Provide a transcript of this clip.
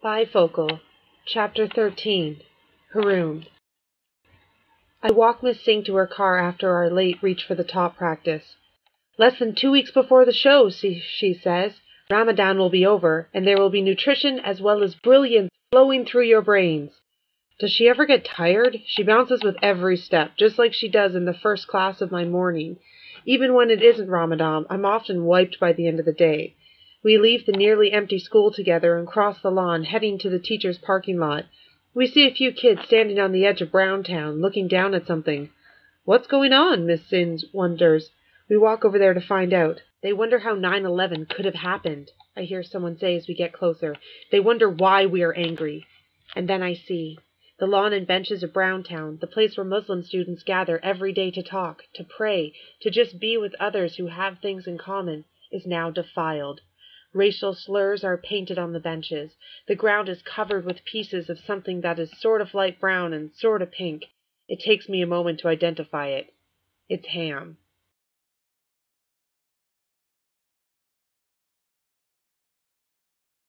Bifocal, Chapter 13 Haroun I walk Miss Singh to her car after our late reach for the top practice. Less than two weeks before the show, she says, Ramadan will be over, and there will be nutrition as well as brilliance flowing through your brains. Does she ever get tired? She bounces with every step, just like she does in the first class of my morning. Even when it isn't Ramadan, I'm often wiped by the end of the day. We leave the nearly empty school together and cross the lawn, heading to the teachers' parking lot. We see a few kids standing on the edge of Browntown, looking down at something. What's going on? Miss Sims wonders. We walk over there to find out. They wonder how 9-11 could have happened, I hear someone say as we get closer. They wonder why we are angry. And then I see. The lawn and benches of Browntown, the place where Muslim students gather every day to talk, to pray, to just be with others who have things in common, is now defiled. Racial slurs are painted on the benches. The ground is covered with pieces of something that is sort of light brown and sort of pink. It takes me a moment to identify it. It's ham.